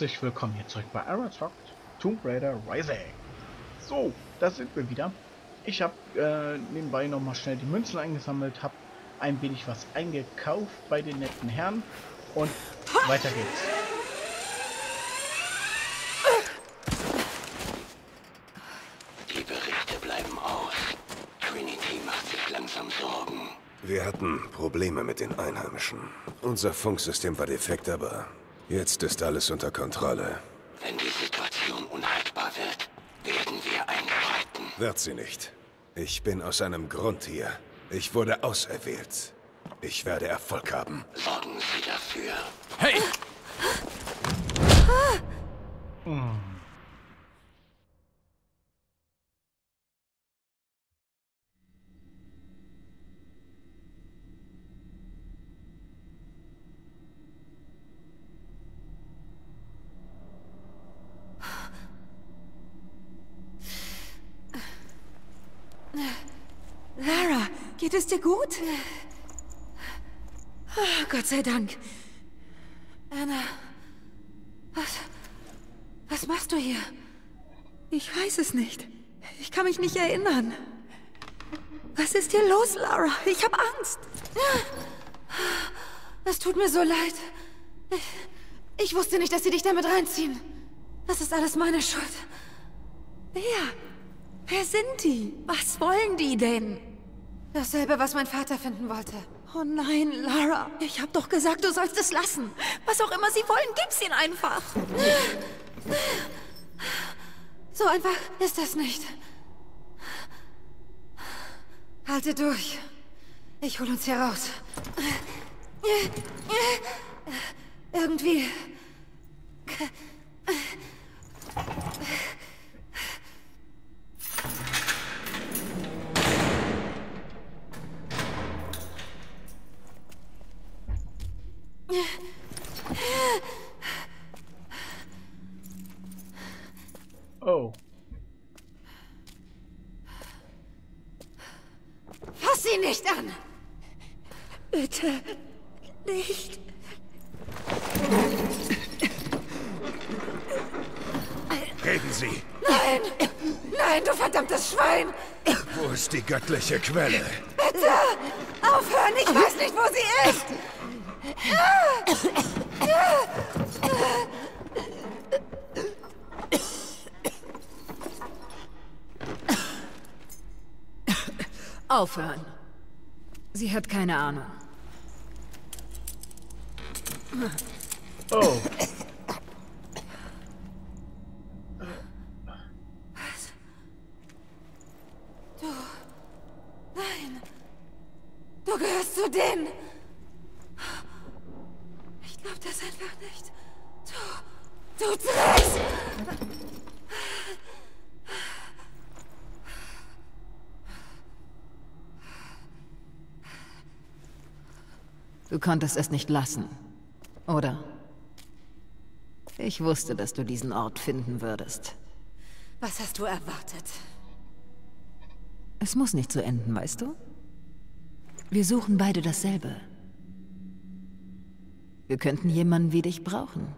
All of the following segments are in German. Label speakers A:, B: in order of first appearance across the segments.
A: herzlich willkommen hier zurück bei Aratalk Tomb Raider Rising. So, da sind wir wieder. Ich habe äh, nebenbei nochmal schnell die Münzen eingesammelt, habe ein wenig was eingekauft bei den netten Herren und weiter geht's.
B: Die Berichte bleiben aus. Trinity macht sich langsam Sorgen.
C: Wir hatten Probleme mit den Einheimischen. Unser Funksystem war defekt, aber jetzt ist alles unter Kontrolle.
B: Wenn die Situation unhaltbar wird, werden wir einschreiten.
C: Wird sie nicht. Ich bin aus einem Grund hier. Ich wurde auserwählt. Ich werde Erfolg haben.
B: Sorgen Sie dafür.
D: Hey!
E: Lara, geht es dir gut? Ah, Gott sei Dank. Anna, was, was machst du hier? Ich weiß es nicht. Ich kann mich nicht erinnern. Was ist hier los, Lara? Ich habe Angst. Es tut mir so leid. Ich, ich wusste nicht, dass sie dich damit reinziehen. Das ist alles meine Schuld. Wer? Wer sind die? Was wollen die denn? Dasselbe, was mein Vater finden wollte. Oh nein, Lara. Ich hab doch gesagt, du sollst es lassen. Was auch immer sie wollen, gib's ihnen einfach. So einfach ist das nicht. Halte durch. Ich hol uns hier raus. Irgendwie.
A: Oh,
E: Fass sie nicht an! Bitte nicht.
C: Reden Sie!
E: Nein! Nein, du verdammtes Schwein!
C: Wo ist die göttliche Quelle?
E: Bitte! Aufhören! Ich weiß nicht, wo sie ist! Aufhören. Sie hat keine Ahnung.
A: oh.
E: Nein! Du gehörst zu denen! Ich einfach nicht. Du... Du Drecks!
F: Du konntest es nicht lassen, oder? Ich wusste, dass du diesen Ort finden würdest.
E: Was hast du erwartet?
F: Es muss nicht so enden, weißt du? Wir suchen beide dasselbe. Wir könnten jemanden wie dich brauchen.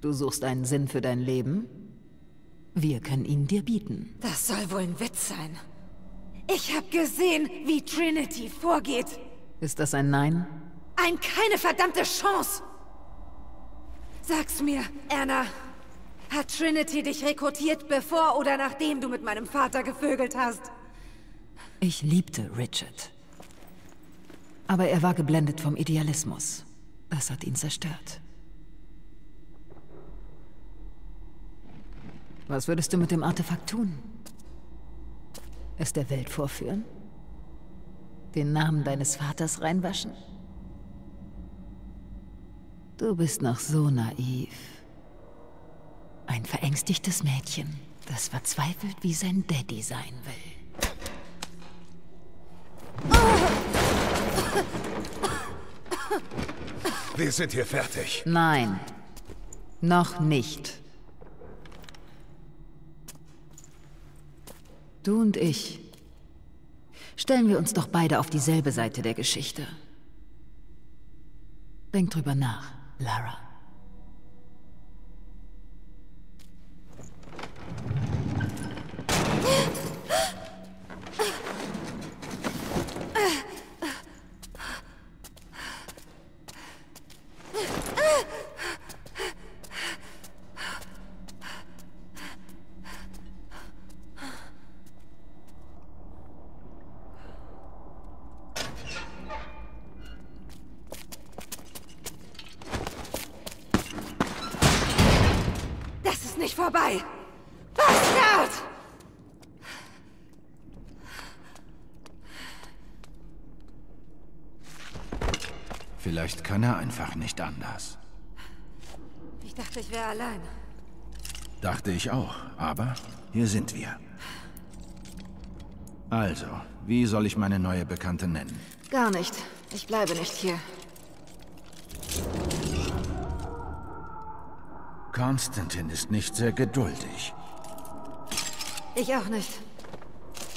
F: Du suchst einen Sinn für dein Leben. Wir können ihn dir bieten.
E: Das soll wohl ein Witz sein. Ich hab gesehen, wie Trinity vorgeht.
F: Ist das ein Nein?
E: Ein keine verdammte Chance! Sag's mir, Anna. Hat Trinity dich rekrutiert, bevor oder nachdem du mit meinem Vater gevögelt hast?
F: Ich liebte Richard. Aber er war geblendet vom Idealismus. Das hat ihn zerstört. Was würdest du mit dem Artefakt tun? Es der Welt vorführen? Den Namen deines Vaters reinwaschen? Du bist noch so naiv. Ein verängstigtes Mädchen, das verzweifelt wie sein Daddy sein will.
C: Wir sind hier fertig.
F: Nein, noch nicht. Du und ich. Stellen wir uns doch beide auf dieselbe Seite der Geschichte. Denk drüber nach, Lara.
E: vorbei! Bastard!
D: Vielleicht kann er einfach nicht anders.
E: Ich dachte, ich wäre allein.
D: Dachte ich auch, aber hier sind wir. Also, wie soll ich meine neue Bekannte nennen?
E: Gar nicht. Ich bleibe nicht hier.
D: Konstantin ist nicht sehr geduldig.
E: Ich auch nicht.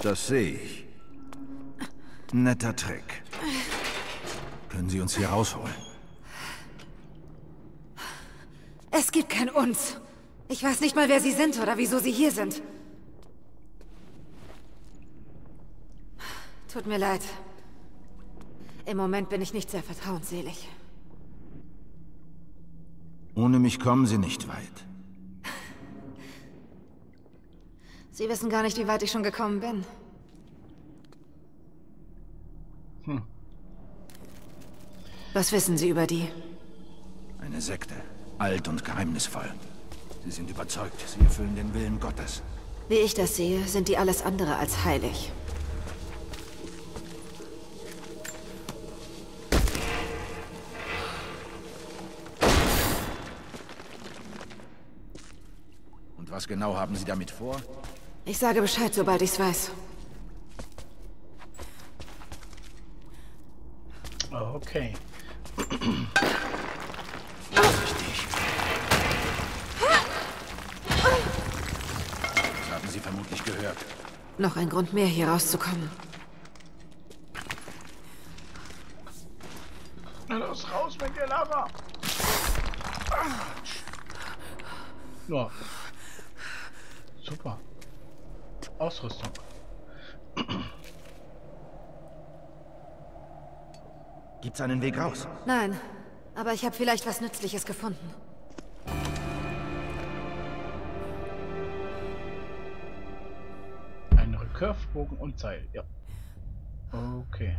D: Das sehe ich. Netter Trick. Können Sie uns hier rausholen?
E: Es gibt kein Uns. Ich weiß nicht mal, wer Sie sind oder wieso Sie hier sind. Tut mir leid. Im Moment bin ich nicht sehr vertrauensselig.
D: Ohne mich kommen Sie nicht weit.
E: Sie wissen gar nicht, wie weit ich schon gekommen bin.
A: Hm.
E: Was wissen Sie über die?
D: Eine Sekte. Alt und geheimnisvoll. Sie sind überzeugt, sie erfüllen den Willen Gottes.
E: Wie ich das sehe, sind die alles andere als heilig.
D: Und was genau haben Sie damit vor?
E: Ich sage Bescheid, sobald ich's weiß.
A: Okay.
E: Noch ein Grund mehr, hier rauszukommen.
A: Na los, raus mit dir, Lara! Ja. Super. Ausrüstung.
D: Gibt's einen Weg raus?
E: Nein, aber ich habe vielleicht was Nützliches gefunden.
A: Ein Recurve-Bogen und Seil, ja. Okay.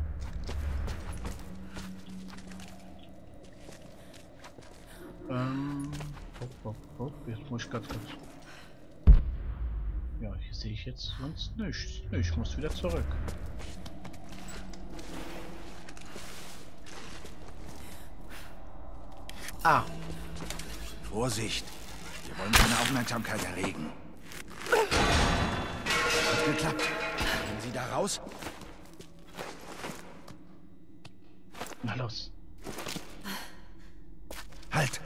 A: Ähm, hopp, hopp, hopp. Jetzt muss ich ganz kurz. Ja, hier sehe ich jetzt sonst nichts. Ich muss wieder zurück. Ah,
D: Vorsicht! Wir wollen keine Aufmerksamkeit erregen. Hat geklappt. Gehen Sie da raus?
A: na los.
D: Halt!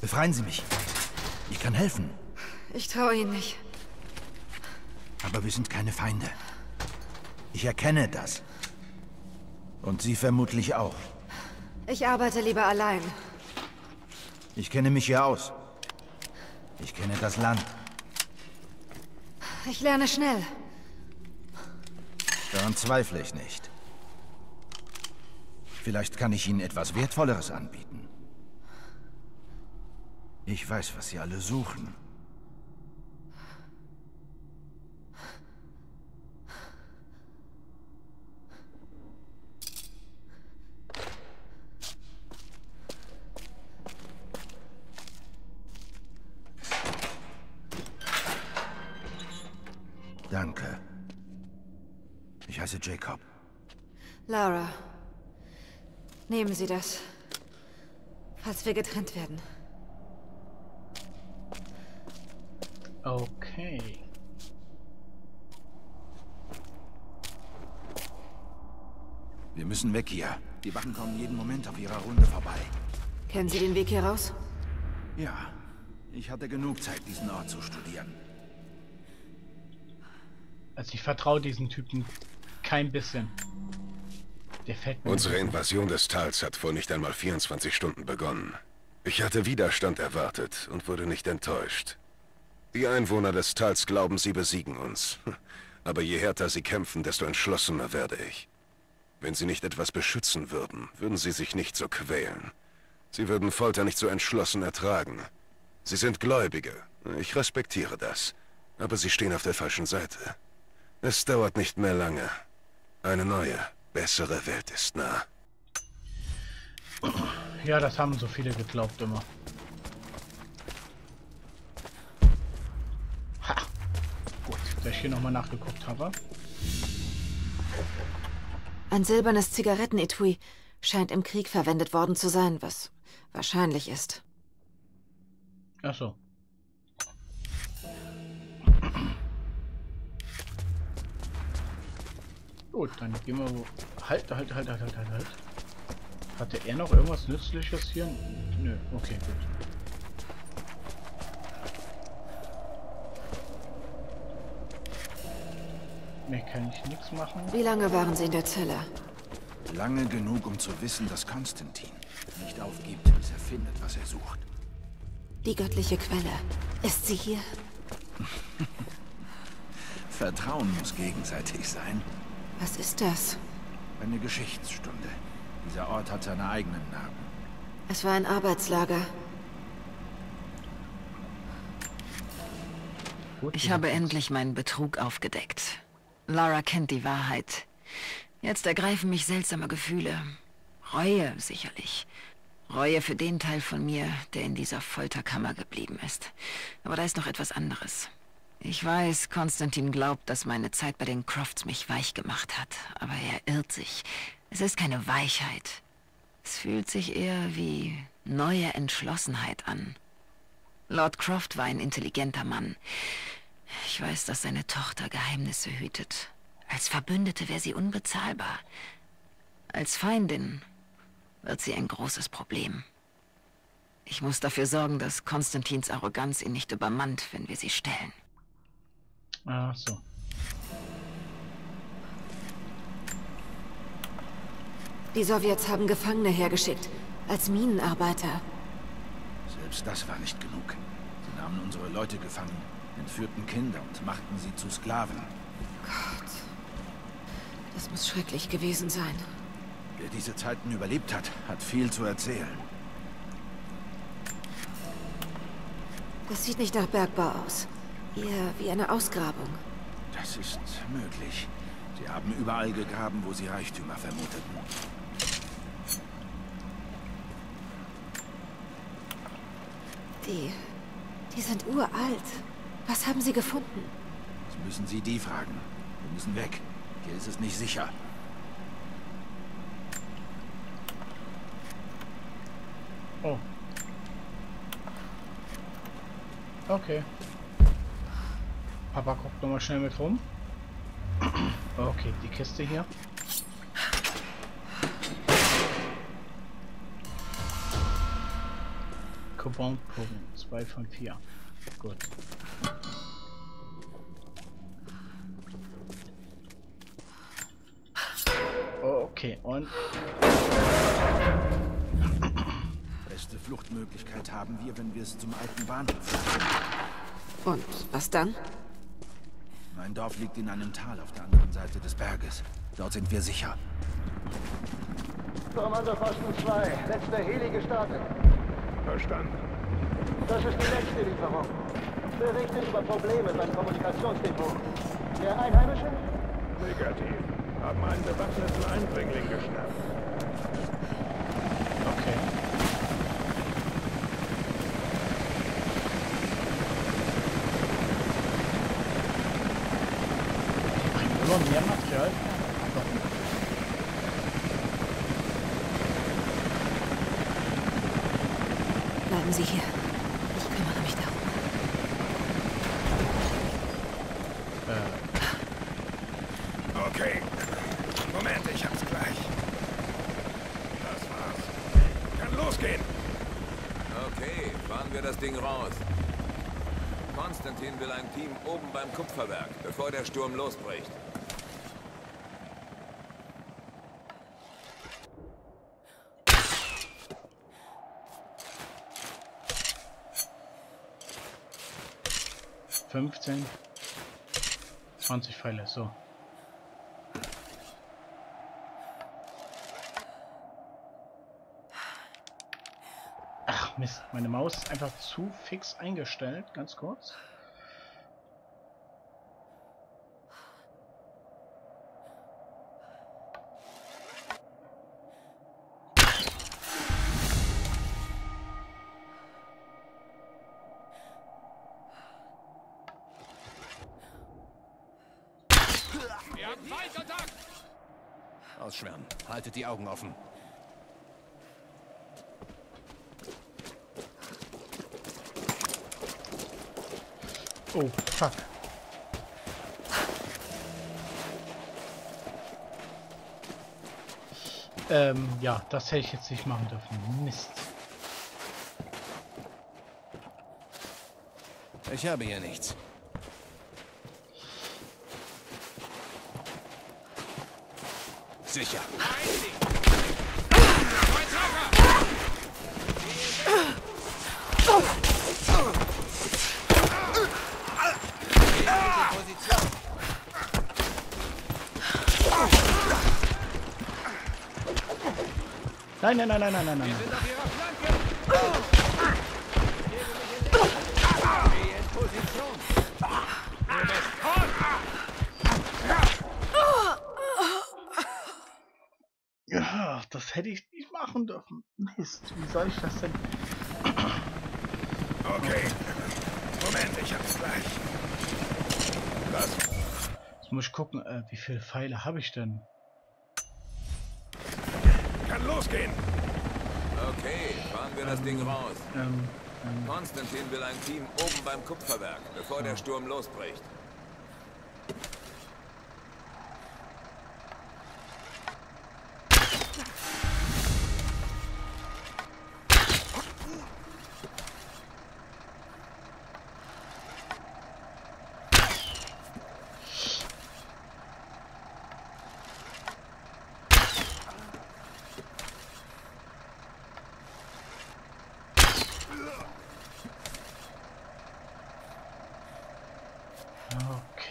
D: Befreien Sie mich. Ich kann helfen.
E: Ich traue Ihnen nicht.
D: Aber wir sind keine Feinde. Ich erkenne das. Und Sie vermutlich auch.
E: Ich arbeite lieber allein.
D: Ich kenne mich hier aus. Ich kenne das Land.
E: Ich lerne schnell.
D: Daran zweifle ich nicht. Vielleicht kann ich Ihnen etwas Wertvolleres anbieten. Ich weiß, was Sie alle suchen.
E: Nehmen Sie das. Falls wir getrennt werden.
A: Okay.
D: Wir müssen weg hier. Die Wachen kommen jeden Moment auf ihrer Runde vorbei.
E: Kennen Sie den Weg hier raus?
D: Ja, ich hatte genug Zeit, diesen Ort zu studieren.
A: Also ich vertraue diesem Typen kein bisschen.
C: Unsere Invasion des Tals hat vor nicht einmal 24 Stunden begonnen. Ich hatte Widerstand erwartet und wurde nicht enttäuscht. Die Einwohner des Tals glauben, sie besiegen uns. Aber je härter sie kämpfen, desto entschlossener werde ich. Wenn sie nicht etwas beschützen würden, würden sie sich nicht so quälen. Sie würden Folter nicht so entschlossen ertragen. Sie sind Gläubige. Ich respektiere das. Aber sie stehen auf der falschen Seite. Es dauert nicht mehr lange. Eine neue, bessere Welt ist nah.
A: Ja, das haben so viele geglaubt immer. da ich hier nochmal nachgeguckt habe.
E: Ein silbernes Zigarettenetui scheint im Krieg verwendet worden zu sein, was wahrscheinlich ist.
A: Ach so. Gut, dann gehen wir wo. Halt, halt, halt, halt, halt, halt, halt. Hatte er noch irgendwas Nützliches hier? Nö, okay, gut. Mehr kann ich nichts machen.
E: Wie lange waren Sie in der Zelle?
D: Lange genug, um zu wissen, dass Konstantin nicht aufgibt, bis er findet, was er sucht.
E: Die göttliche Quelle. Ist sie hier?
D: Vertrauen muss gegenseitig sein.
E: Was ist das?
D: Eine Geschichtsstunde. Dieser Ort hat seine eigenen Narben.
E: Es war ein Arbeitslager.
F: Ich habe endlich meinen Betrug aufgedeckt. Lara kennt die Wahrheit. Jetzt ergreifen mich seltsame Gefühle. Reue, sicherlich. Reue für den Teil von mir, der in dieser Folterkammer geblieben ist. Aber da ist noch etwas anderes. Ich weiß, Konstantin glaubt, dass meine Zeit bei den Crofts mich weich gemacht hat. Aber er irrt sich. Es ist keine Weichheit. Es fühlt sich eher wie neue Entschlossenheit an. Lord Croft war ein intelligenter Mann. Ich weiß, dass seine Tochter Geheimnisse hütet. Als Verbündete wäre sie unbezahlbar. Als Feindin wird sie ein großes Problem. Ich muss dafür sorgen, dass Konstantins Arroganz ihn nicht übermannt, wenn wir sie stellen.
A: Ach so.
E: Die Sowjets haben Gefangene hergeschickt. Als Minenarbeiter.
D: Selbst das war nicht genug. Sie nahmen unsere Leute gefangen, entführten Kinder und machten sie zu Sklaven.
E: Gott. Das muss schrecklich gewesen sein.
D: Wer diese Zeiten überlebt hat, hat viel zu erzählen.
E: Das sieht nicht nach Bergbau aus. Eher wie eine Ausgrabung.
D: Das ist möglich. Sie haben überall gegraben, wo sie Reichtümer vermuteten.
E: Die... Die sind uralt. Was haben Sie gefunden?
D: Das müssen Sie die fragen. Wir müssen weg. Hier ist es nicht sicher.
A: Oh. Okay. Papa guckt nochmal schnell mit rum. Okay, die Kiste hier. Coupon-Proben. 2 von 4. Gut. Okay, und
D: Beste Fluchtmöglichkeit haben wir, wenn wir es zum alten Bahnhof.
E: Und was dann?
D: Mein Dorf liegt in einem Tal auf der anderen Seite des Berges. Dort sind wir sicher.
G: Kommandoposten 2, letzter Heli gestartet.
H: Verstanden.
G: Das ist die letzte Lieferung. Berichte über Probleme beim Kommunikationsdepot. Der Einheimische?
H: Negativ. Haben einen bewaffneten Eindringling geschnappt.
A: okay. Die bringen immer mehr Material. Warum?
E: Bleiben Sie hier. Ich kümmere mich darum.
C: Okay. Moment, ich hab's gleich. Das war's. Kann losgehen.
I: Okay, fahren wir das Ding raus. Konstantin will ein Team oben beim Kupferwerk, bevor der Sturm losbricht.
A: Fünfzehn. 20 Pfeile, so. Ach Mist, meine Maus ist einfach zu fix eingestellt, ganz kurz.
J: Haltet die Augen offen.
A: Oh, fuck. Ähm, ja, das hätte ich jetzt nicht machen dürfen. Mist.
J: Ich habe hier nichts. Sicher.
A: Nein, nein, nein, nein, nein, nein, nein. Ja, das hätte ich nicht machen dürfen. Mist, wie soll ich das denn?
C: Okay. Moment, ich hab's gleich. Was?
A: Jetzt muss ich gucken, äh, wie viele Pfeile habe ich denn?
C: Kann losgehen.
I: Okay, fahren wir das Ding raus.
A: Ähm, ähm,
I: Konstantin will ein Team oben beim Kupferwerk, bevor der Sturm losbricht.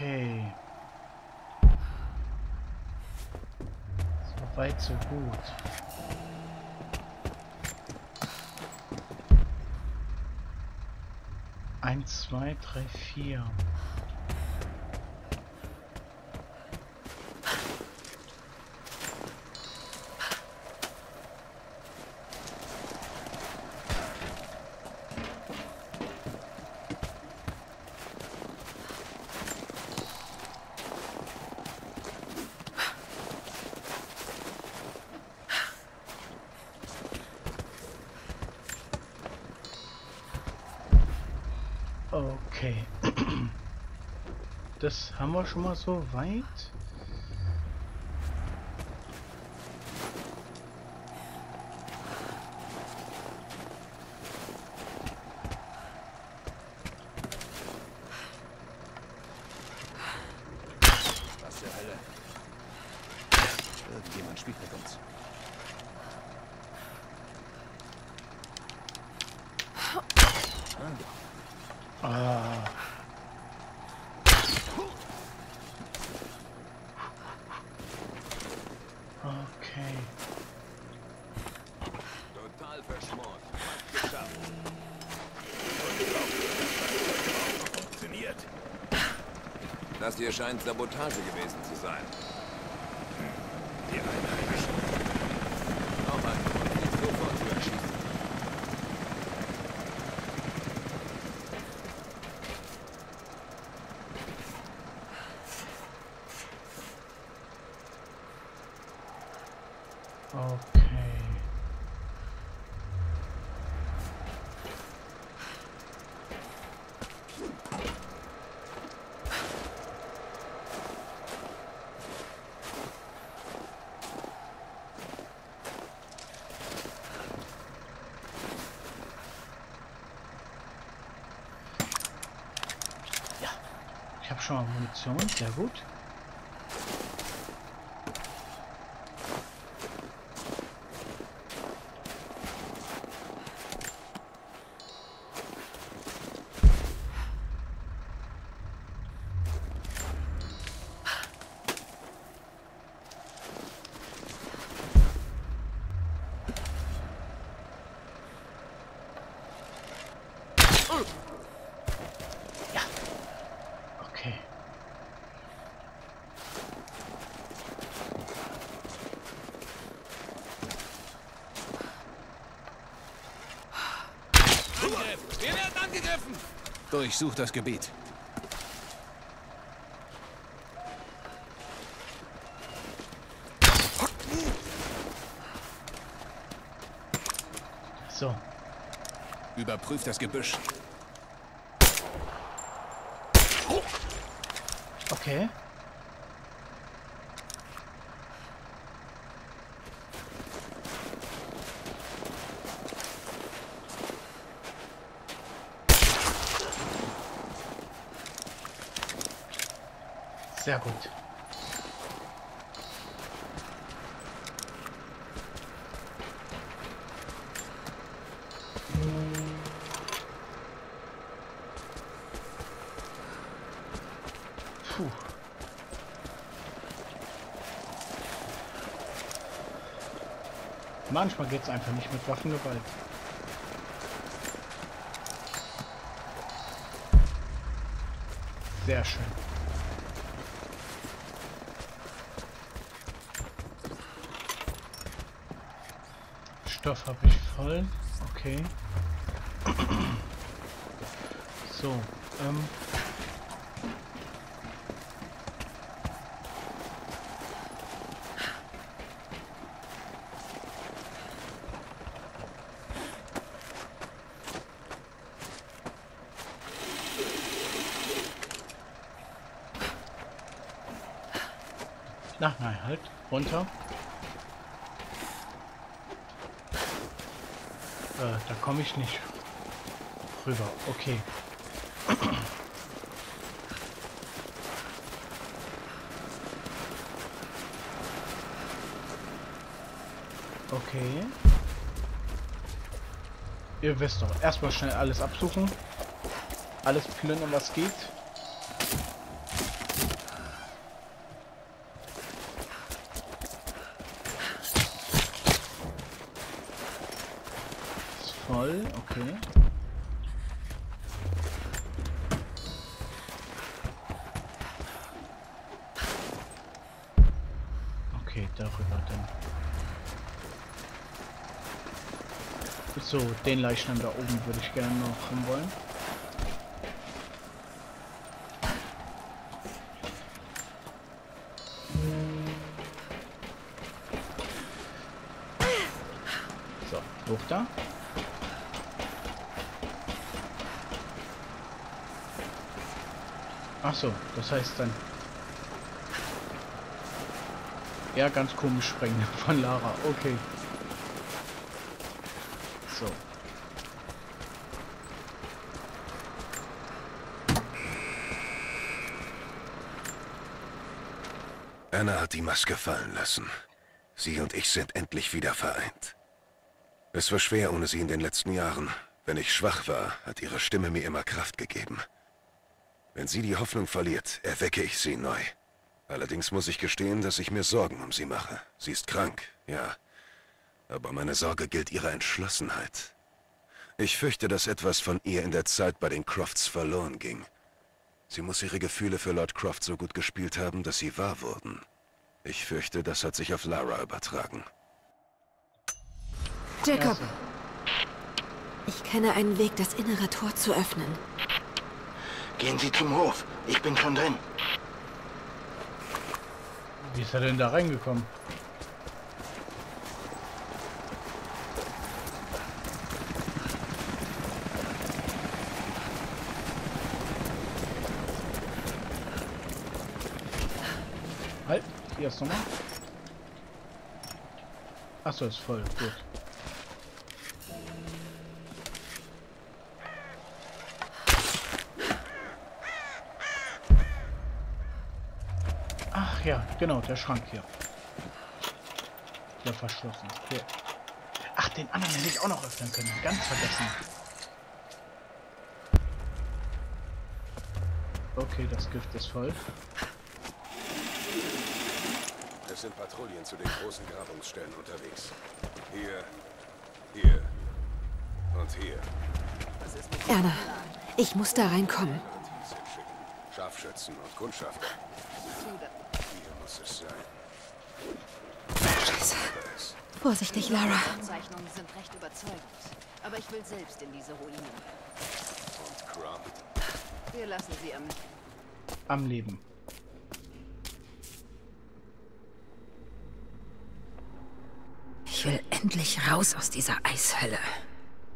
A: okay. So weit, so gut. Eins, zwei, drei, vier. Okay. Das haben wir schon mal so weit.
J: Was zur Hölle? Irgendjemand spielt mit uns.
A: Ah.
I: Das hier scheint Sabotage gewesen zu sein.
C: Die Einheimischen.
I: Auch ein Grund, ihn sofort zu erschießen.
A: Okay. Ja, ich Munition, sehr gut.
J: Durchsuch das Gebiet.
A: So.
J: Überprüft das Gebüsch.
A: Okay. Gut. Manchmal geht es einfach nicht mit Waffengewalt. Sehr schön. Stoff habe ich voll. Okay. So, ähm. Na, nein, halt. Runter. Äh, da komme ich nicht rüber. Okay. Okay. Ihr wisst doch, erstmal schnell alles absuchen. Alles plündern, was geht. Ist voll, okay. Okay, darüber dann. So, den Leichnam da oben würde ich gerne noch haben wollen. So, das heißt dann. Ja, ganz komisch sprengen von Lara. Okay. So.
C: Anna hat die Maske fallen lassen. Sie und ich sind endlich wieder vereint. Es war schwer ohne sie in den letzten Jahren. Wenn ich schwach war, hat ihre Stimme mir immer Kraft gegeben. Wenn sie die Hoffnung verliert, erwecke ich sie neu. Allerdings muss ich gestehen, dass ich mir Sorgen um sie mache. Sie ist krank, ja. Aber meine Sorge gilt ihrer Entschlossenheit. Ich fürchte, dass etwas von ihr in der Zeit bei den Crofts verloren ging. Sie muss ihre Gefühle für Lord Croft so gut gespielt haben, dass sie wahr wurden. Ich fürchte, das hat sich auf Lara übertragen.
E: Jacob, ich kenne einen Weg, das innere Tor zu öffnen.
B: Gehen Sie zum Hof. Ich bin schon drin.
A: Wie ist er denn da reingekommen? Halt, hier ist nochmal. Achso, ist voll, gut. Ach ja, genau, der Schrank hier. Der verschlossen. Hier. Ach, den anderen hätte ich auch noch öffnen können. Ganz vergessen. Okay, das Gift ist voll.
C: Es sind Patrouillen zu den großen Grabungsstellen unterwegs. Hier, hier und hier.
E: Erna, ich muss da reinkommen.
C: Scharfschützen und Kundschafter. Hier muss es sein.
E: Scheiße.
C: Da ist.
E: Vorsichtig, Lara.
F: Zeichnungen sind recht überzeugend. Aber ich will selbst in diese Ruinen.
C: Und Croft.
F: Wir lassen sie am...
A: Am Leben.
E: Ich will endlich raus aus dieser Eishölle.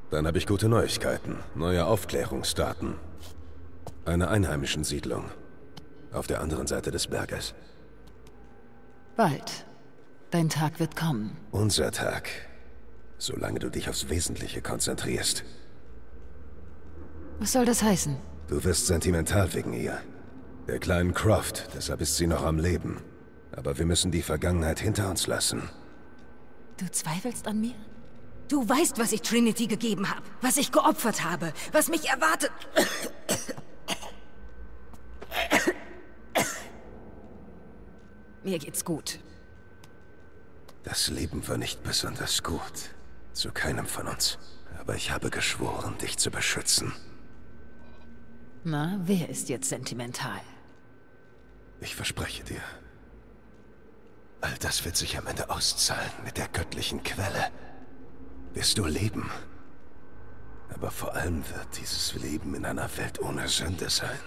C: Dann habe ich gute Neuigkeiten. Neue Aufklärungsdaten. Eine einheimischen Siedlung. Auf der anderen Seite des Berges.
F: Bald. Dein Tag wird kommen.
C: Unser Tag. Solange du dich aufs Wesentliche konzentrierst.
F: Was soll das heißen?
C: Du wirst sentimental wegen ihr. Der kleinen Croft, deshalb ist sie noch am Leben. Aber wir müssen die Vergangenheit hinter uns lassen.
E: Du zweifelst an mir? Du weißt, was ich Trinity gegeben habe, was ich geopfert habe, was mich erwartet. Mir geht's gut.
C: Das Leben war nicht besonders gut. Zu keinem von uns. Aber ich habe geschworen, dich zu beschützen.
F: Na, wer ist jetzt sentimental?
C: Ich verspreche dir. All das wird sich am Ende auszahlen mit der göttlichen Quelle. Wirst du leben. Aber vor allem wird dieses Leben in einer Welt ohne Sünde sein.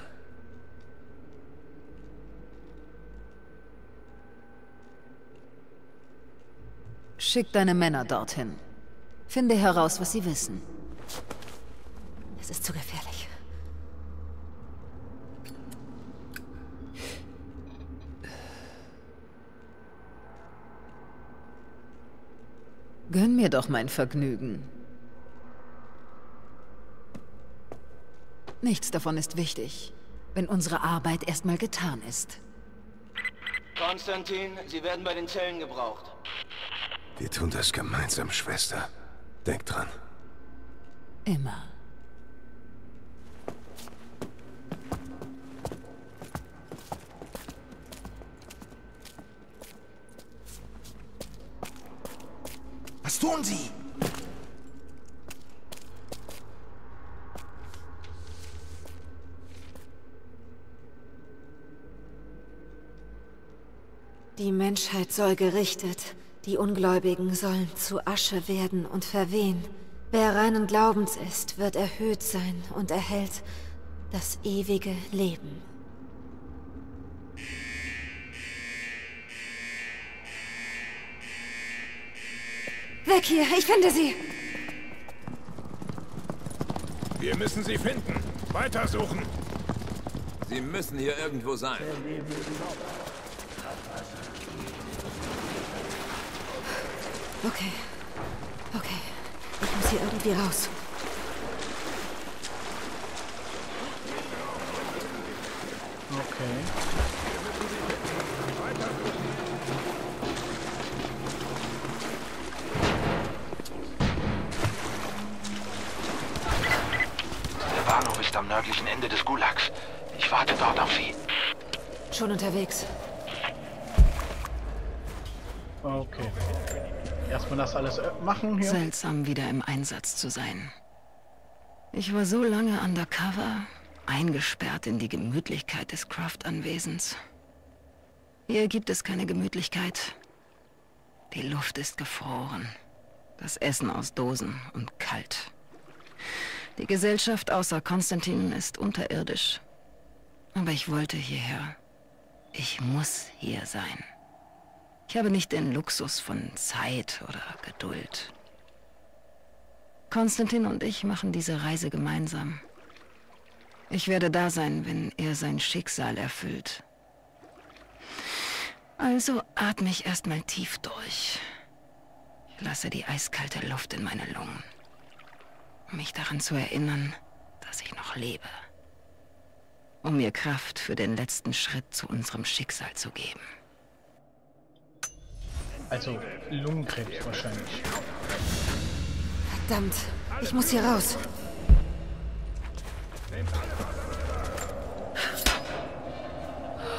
F: Schick deine Männer dorthin. Finde heraus, was sie wissen.
E: Es ist zu gefährlich.
F: Gönn mir doch mein Vergnügen. Nichts davon ist wichtig, wenn unsere Arbeit erstmal getan ist.
G: Konstantin, Sie werden bei den Zellen gebraucht.
C: Wir tun das gemeinsam, Schwester. Denk dran.
F: Immer.
D: Was tun Sie?
E: Die Menschheit soll gerichtet, die Ungläubigen sollen zu Asche werden und verwehen. Wer reinen Glaubens ist, wird erhöht sein und erhält das ewige Leben. Weg hier, ich finde sie!
H: Wir müssen sie finden. Weitersuchen.
I: Sie müssen hier irgendwo sein.
E: Okay. Okay. Ich muss hier irgendwie raus.
A: Okay.
D: Der Bahnhof ist am nördlichen Ende des Gulags. Ich warte dort auf Sie.
E: Schon unterwegs.
A: Okay. Erstmal das alles äh, machen hier.
F: Seltsam, wieder im Einsatz zu sein. Ich war so lange undercover, eingesperrt in die Gemütlichkeit des Craft-Anwesens. Hier gibt es keine Gemütlichkeit. Die Luft ist gefroren. Das Essen aus Dosen und kalt. Die Gesellschaft außer Konstantin ist unterirdisch. Aber ich wollte hierher. Ich muss hier sein. Ich habe nicht den Luxus von Zeit oder Geduld. Konstantin und ich machen diese Reise gemeinsam. Ich werde da sein, wenn er sein Schicksal erfüllt. Also atme ich erstmal tief durch. Ich lasse die eiskalte Luft in meine Lungen, um mich daran zu erinnern, dass ich noch lebe. Um mir Kraft für den letzten Schritt zu unserem Schicksal zu geben.
A: Also Lungenkrebs wahrscheinlich.
E: Verdammt. Ich muss hier raus.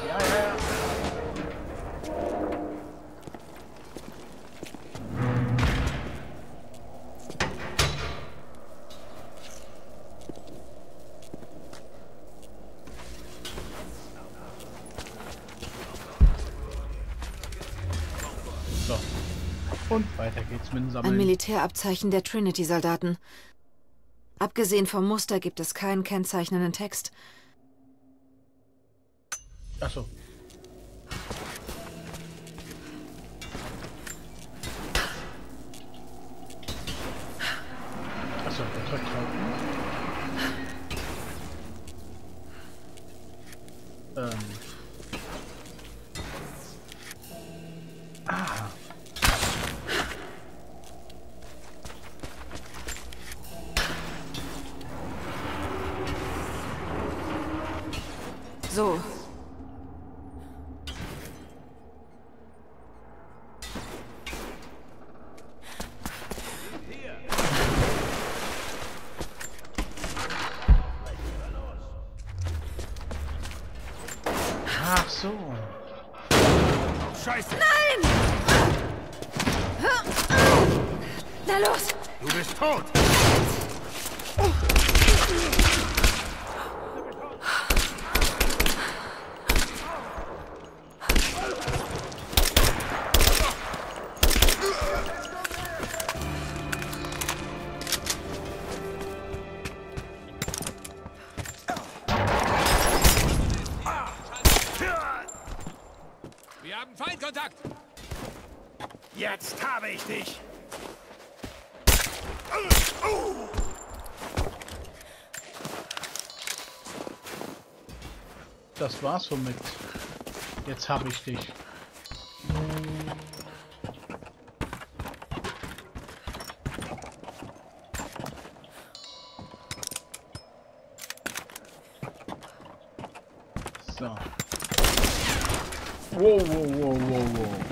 A: Ja, ja, ja. Und weiter geht's mit dem
E: Ein
A: Sammeln.
E: Militärabzeichen der Trinity-Soldaten. Abgesehen vom Muster gibt es keinen kennzeichnenden Text.
A: Achso. Achso, Ach War's somit. Jetzt habe ich dich. So. Wow, wow, wow, wow, wow.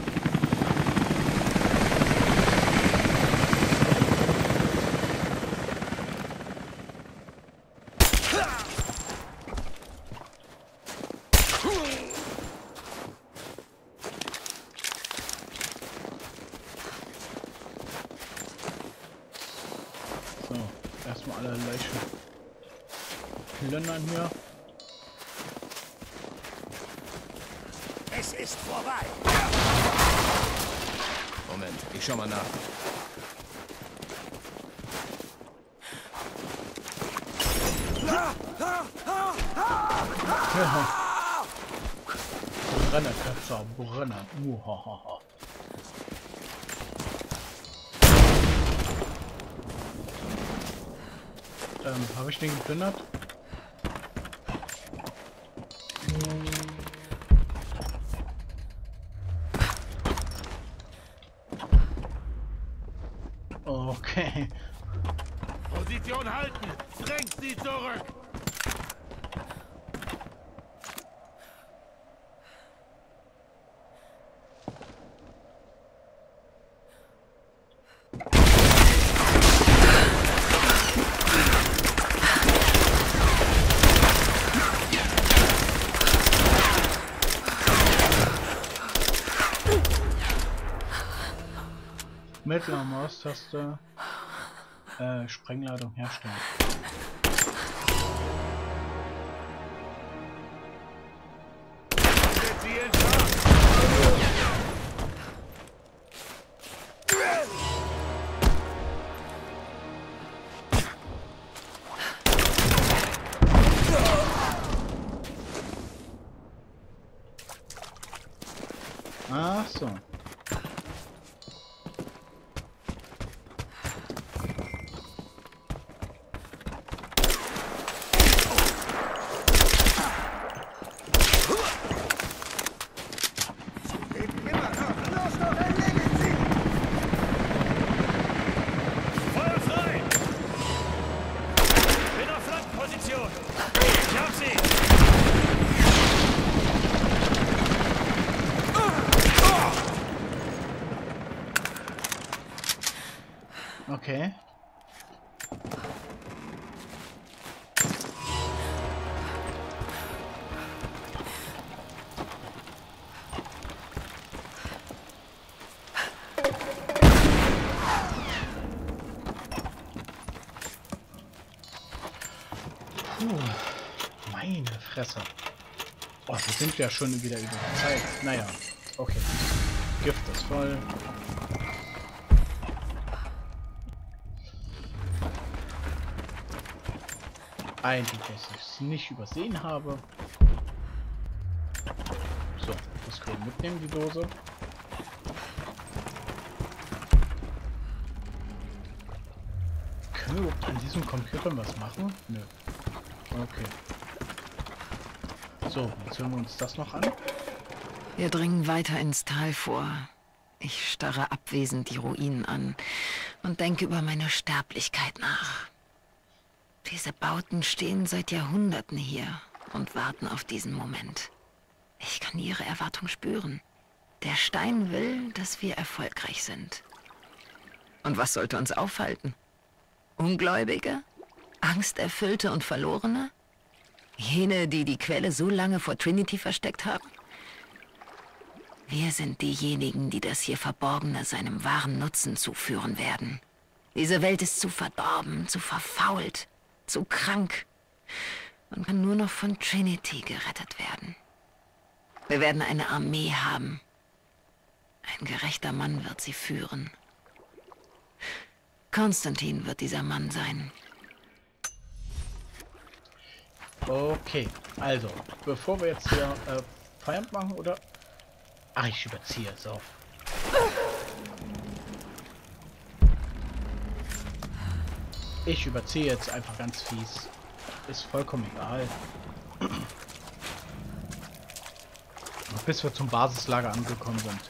A: So, erstmal alle Leichen plündern hier.
J: Es ist vorbei! Moment, ich schau mal nach.
A: Brenner, Köpfer, Brenner. Muhahaha. Ähm, habe ich den geplündert? Maustaste. Äh, Sprengladung herstellen. Fresse. Oh, wir sind ja schon wieder über die Zeit. Naja, okay. Gift ist voll. Eigentlich, dass ich es nicht übersehen habe. So, das können wir mitnehmen, die Dose. Können wir an diesem Computer was machen? Nö. Okay. So, jetzt hören wir uns das noch an.
F: Wir dringen weiter ins Tal vor. Ich starre abwesend die Ruinen an und denke über meine Sterblichkeit nach. Diese Bauten stehen seit Jahrhunderten hier und warten auf diesen Moment. Ich kann ihre Erwartung spüren. Der Stein will, dass wir erfolgreich sind. Und was sollte uns aufhalten? Ungläubige? Angsterfüllte und Verlorene? Jene, die die Quelle so lange vor Trinity versteckt haben? Wir sind diejenigen, die das hier Verborgene seinem wahren Nutzen zuführen werden. Diese Welt ist zu verdorben, zu verfault, zu krank und kann nur noch von Trinity gerettet werden. Wir werden eine Armee haben. Ein gerechter Mann wird sie führen. Konstantin wird dieser Mann sein.
A: Okay, also, bevor wir jetzt hier äh, Feierabend machen, oder? Ach, ich überziehe, so. Ich überziehe jetzt einfach ganz fies. Ist vollkommen egal. Bis wir zum Basislager angekommen sind.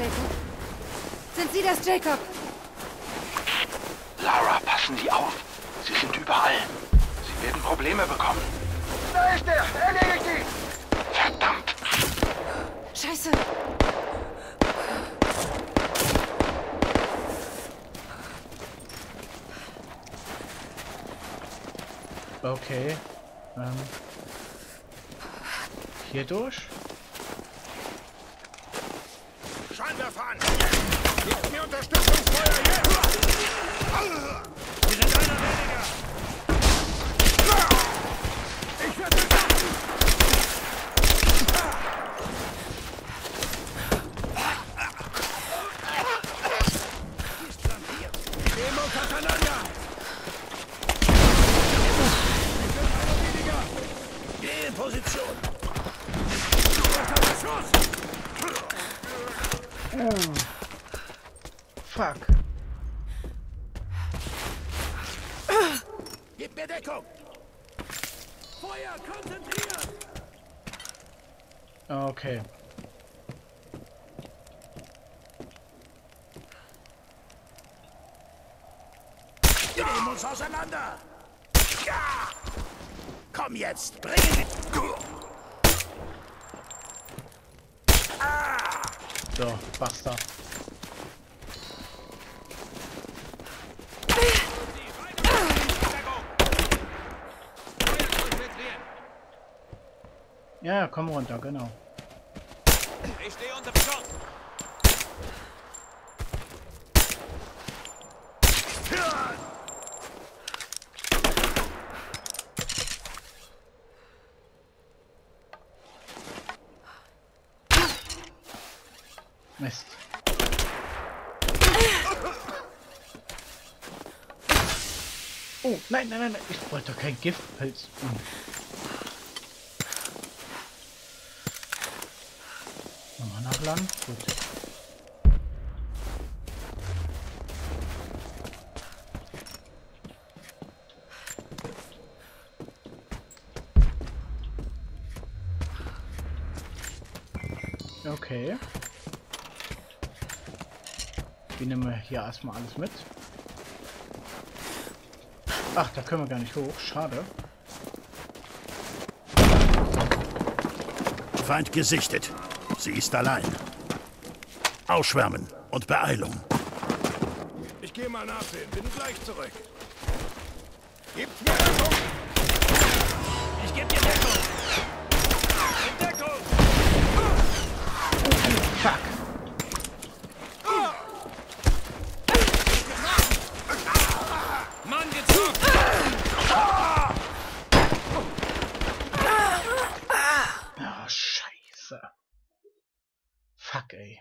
E: Jacob? Das, Jacob?
B: Lara, passen Sie auf. Sie sind überall. Sie werden Probleme bekommen.
G: Da ist er! Erledigt ihn!
B: Verdammt!
E: Scheiße!
A: Okay. Ähm. Hier durch? Unterstützung,
H: Feuer, jetzt! Deckung! Feuer konzentrieren!
A: Okay.
H: Der muss auseinander! Ja! Komm jetzt, bring ihn!
A: So, basta. Ja, komm runter, genau.
J: Ich stehe unter Beschuss.
A: Mist. Oh, nein, nein, nein, nein. Ich wollte doch kein Giftpilz. Hm. Nochmal nachladen. Gut. Okay. Wir nehmen hier erstmal alles mit. Ach, da können wir gar nicht hoch. Schade.
K: Feind gesichtet. Sie ist allein. Ausschwärmen und Beeilung.
H: Ich gehe mal nachsehen, bin gleich zurück. Gebt mir Deckung!
J: Ich gebe dir Deckung. In Deckung.
A: Fuck.
J: Mann gezogen.
A: Oh, scheiße. Fuck, ey.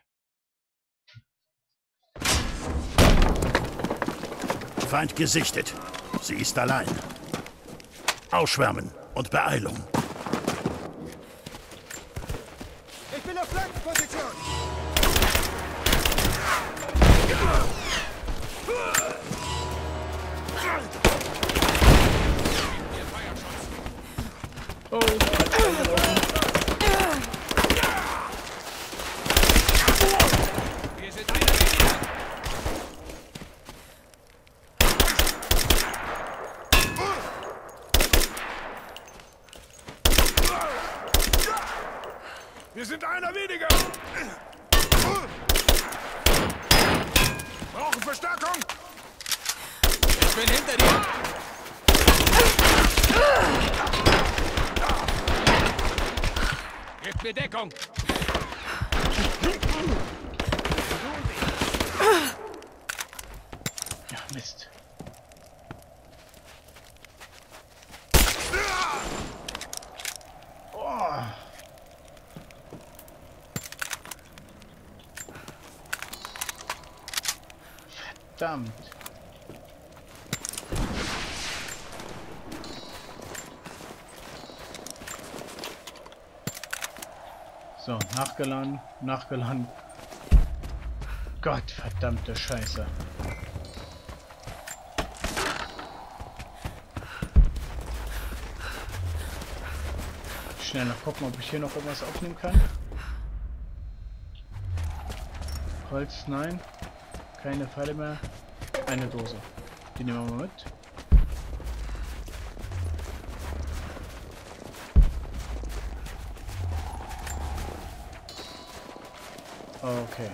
K: Feind gesichtet. Sie ist allein. Ausschwärmen und Beeilung.
G: Ich bin auf Flankenposition!
A: Oh,
J: Deckung!
A: Ja, Mist. Oh. So, nachgeladen, nachgeladen. Gott, verdammte Scheiße. Schnell noch gucken, ob ich hier noch irgendwas aufnehmen kann. Holz, nein. Keine Pfeile mehr. Eine Dose. Die nehmen wir mal mit. Okay.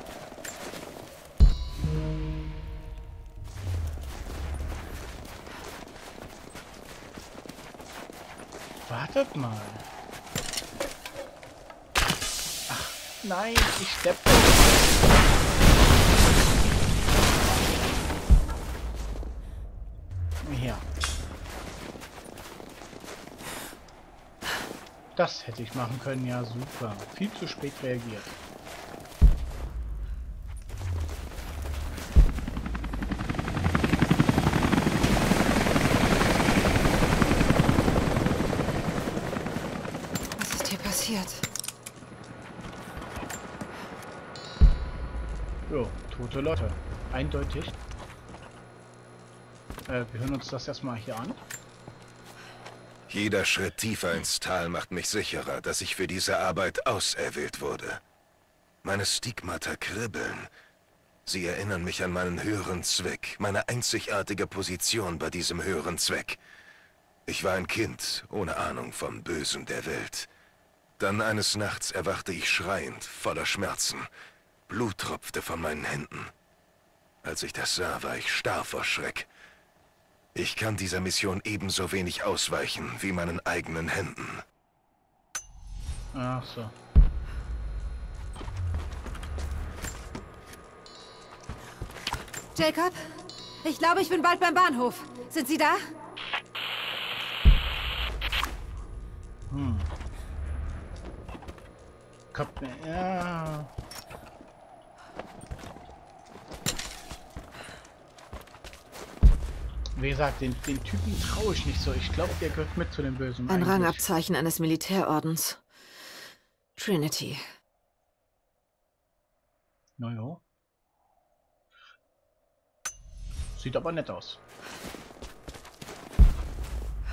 A: Wartet mal. Ach, nein, ich steppe. Ja. Das hätte ich machen können, ja super. Viel zu spät reagiert.
E: Was ist hier passiert?
A: Jo, tote Leute. Eindeutig. Äh, wir hören uns das erstmal hier an.
C: Jeder Schritt tiefer ins Tal macht mich sicherer, dass ich für diese Arbeit auserwählt wurde. Meine Stigmata kribbeln. Sie erinnern mich an meinen höheren Zweck, meine einzigartige Position bei diesem höheren Zweck. Ich war ein Kind, ohne Ahnung vom Bösen der Welt. Dann eines Nachts erwachte ich schreiend, voller Schmerzen. Blut tropfte von meinen Händen. Als ich das sah, war ich starr vor Schreck. Ich kann dieser Mission ebenso wenig ausweichen wie meinen eigenen Händen.
A: Ach so.
E: Jacob? Ich glaube, ich bin bald beim Bahnhof. Sind Sie da?
A: Hm. Mir, ja. Wie gesagt, den, den Typen traue ich nicht so. Ich glaube, der gehört mit zu den Bösen.
E: Ein
A: eigentlich.
E: Rangabzeichen eines Militärordens. Trinity.
A: Naja. Sieht aber nett aus.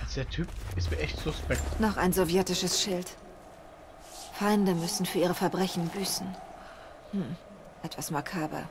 A: Also der Typ ist mir echt suspekt.
E: Noch ein sowjetisches Schild. Feinde müssen für ihre Verbrechen büßen. Hm, etwas makaber.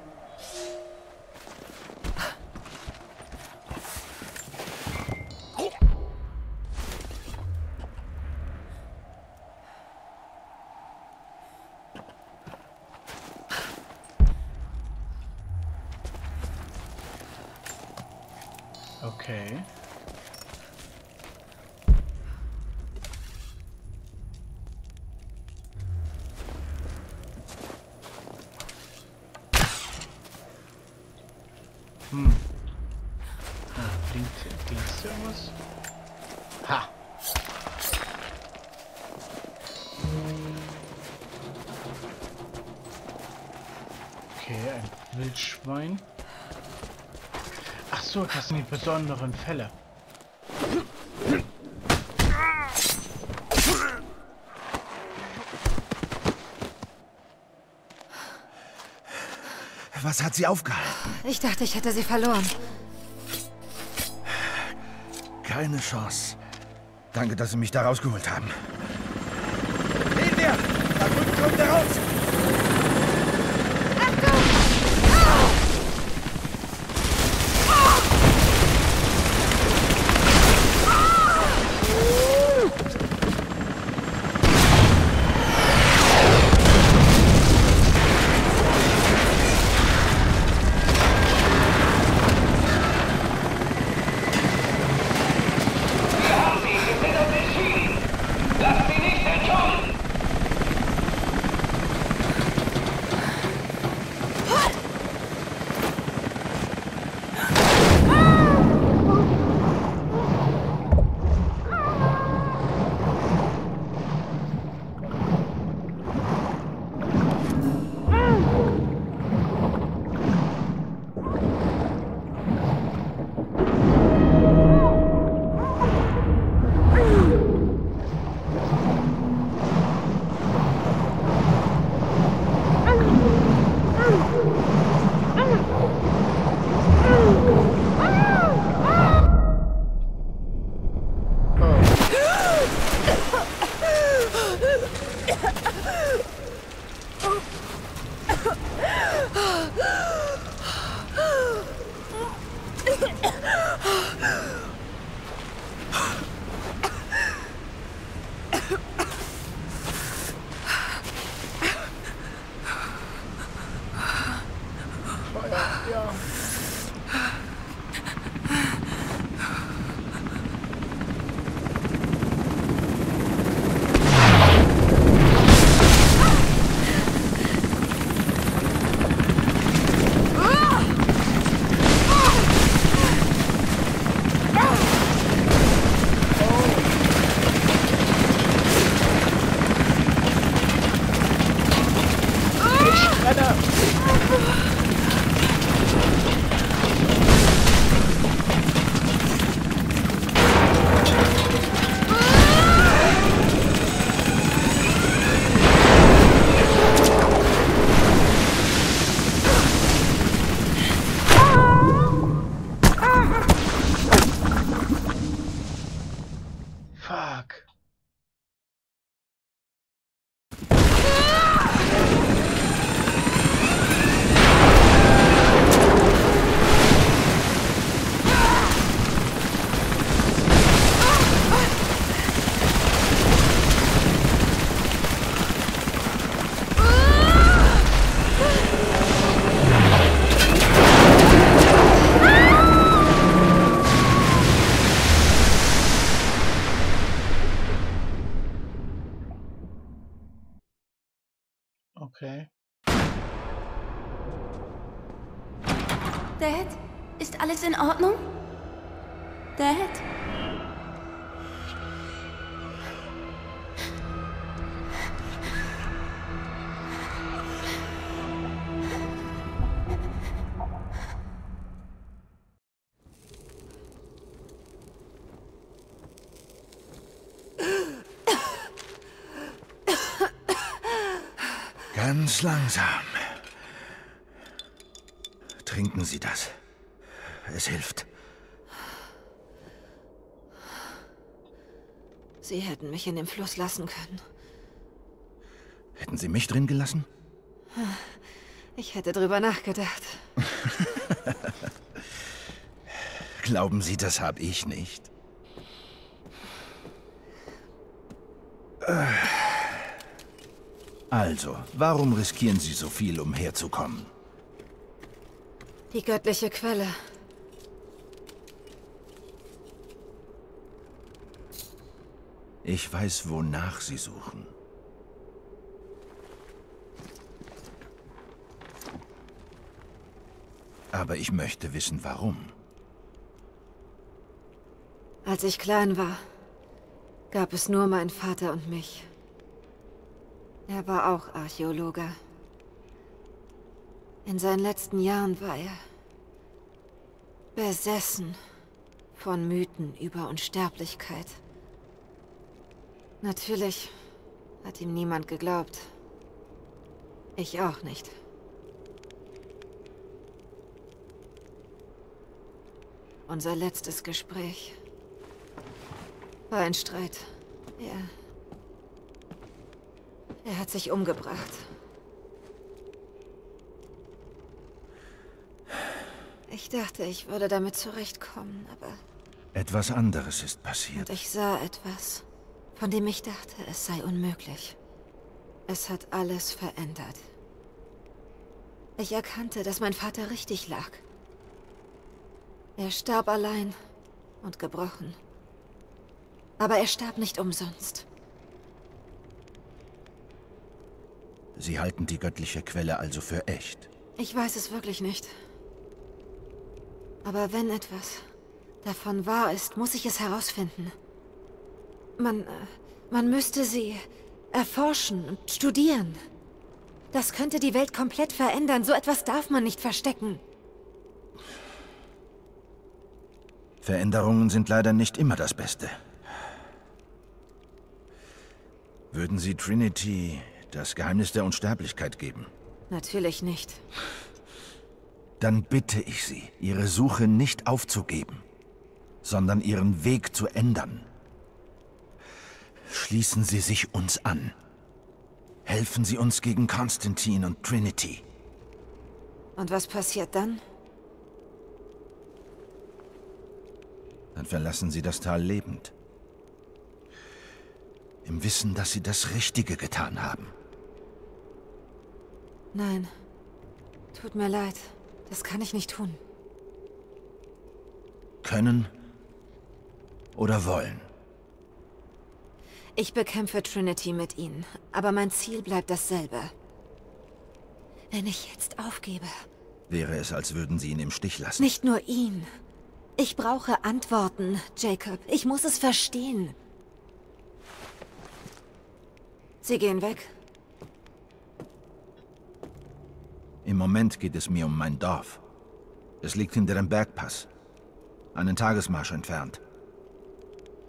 A: Besonderen Fälle.
D: Was hat sie aufgehalten?
E: Ich dachte, ich hätte sie verloren.
D: Keine Chance. Danke, dass Sie mich da rausgeholt haben. Ganz langsam. Trinken Sie das. Es hilft.
E: Sie hätten mich in den Fluss lassen können.
D: Hätten Sie mich drin gelassen?
E: Ich hätte drüber nachgedacht.
D: Glauben Sie, das habe ich nicht? Äh. Also, warum riskieren Sie so viel, um herzukommen?
E: Die göttliche Quelle.
D: Ich weiß, wonach Sie suchen. Aber ich möchte wissen, warum.
E: Als ich klein war, gab es nur meinen Vater und mich. Er war auch Archäologe. In seinen letzten Jahren war er besessen von Mythen über Unsterblichkeit. Natürlich hat ihm niemand geglaubt. Ich auch nicht. Unser letztes Gespräch war ein Streit. Er... Er hat sich umgebracht. Ich dachte, ich würde damit zurechtkommen, aber...
D: Etwas anderes ist passiert.
E: Und ich sah etwas, von dem ich dachte, es sei unmöglich. Es hat alles verändert. Ich erkannte, dass mein Vater richtig lag. Er starb allein und gebrochen. Aber er starb nicht umsonst.
D: Sie halten die göttliche Quelle also für echt.
E: Ich weiß es wirklich nicht. Aber wenn etwas davon wahr ist, muss ich es herausfinden. Man, äh, man müsste sie erforschen und studieren. Das könnte die Welt komplett verändern. So etwas darf man nicht verstecken.
D: Veränderungen sind leider nicht immer das Beste. Würden Sie Trinity das Geheimnis der Unsterblichkeit geben?
E: Natürlich nicht.
D: Dann bitte ich Sie, Ihre Suche nicht aufzugeben, sondern Ihren Weg zu ändern. Schließen Sie sich uns an. Helfen Sie uns gegen Konstantin und Trinity.
E: Und was passiert dann?
D: Dann verlassen Sie das Tal lebend. Im Wissen, dass Sie das Richtige getan haben.
E: Nein. Tut mir leid. Das kann ich nicht tun.
D: Können oder wollen?
E: Ich bekämpfe Trinity mit ihnen, aber mein Ziel bleibt dasselbe. Wenn ich jetzt aufgebe...
D: Wäre es, als würden sie ihn im Stich lassen.
E: Nicht nur ihn. Ich brauche Antworten, Jacob. Ich muss es verstehen. Sie gehen weg.
D: Im Moment geht es mir um mein Dorf. Es liegt hinter dem Bergpass. Einen Tagesmarsch entfernt.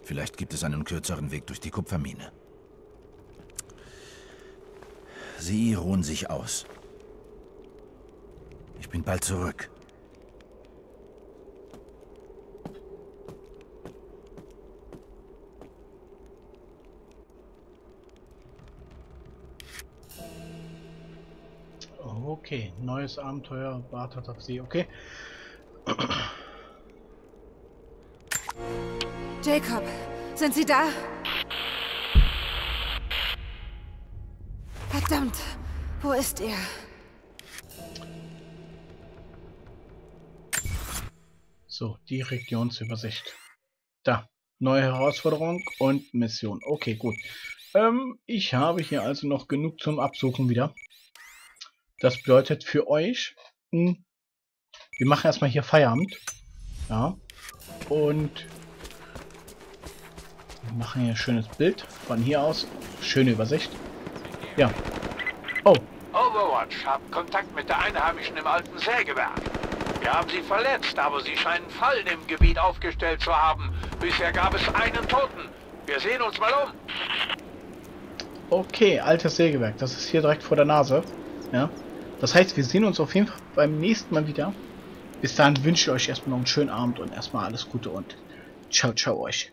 D: Vielleicht gibt es einen kürzeren Weg durch die Kupfermine. Sie ruhen sich aus. Ich bin bald zurück.
A: Okay, neues Abenteuer wartet auf Sie, okay.
E: Jacob, sind Sie da? Verdammt, wo ist er?
A: So, die Regionsübersicht. Da, neue Herausforderung und Mission. Okay, gut. Ähm, ich habe hier also noch genug zum Absuchen wieder. Das bedeutet für euch, mh, hm, wir machen erstmal hier Feierabend. Ja. Und wir machen hier ein schönes Bild von hier aus. Schöne Übersicht. Ja.
L: Oh. Overwatch, habt Kontakt mit der Einheimischen im alten Sägewerk. Wir haben sie verletzt, aber sie scheinen Fallen im Gebiet aufgestellt zu haben. Bisher gab es einen Toten. Wir sehen uns mal um.
A: Okay, altes Sägewerk. Das ist hier direkt vor der Nase. Ja. Das heißt, wir sehen uns auf jeden Fall beim nächsten Mal wieder. Bis dahin wünsche ich euch erstmal noch einen schönen Abend und erstmal alles Gute und ciao, ciao euch.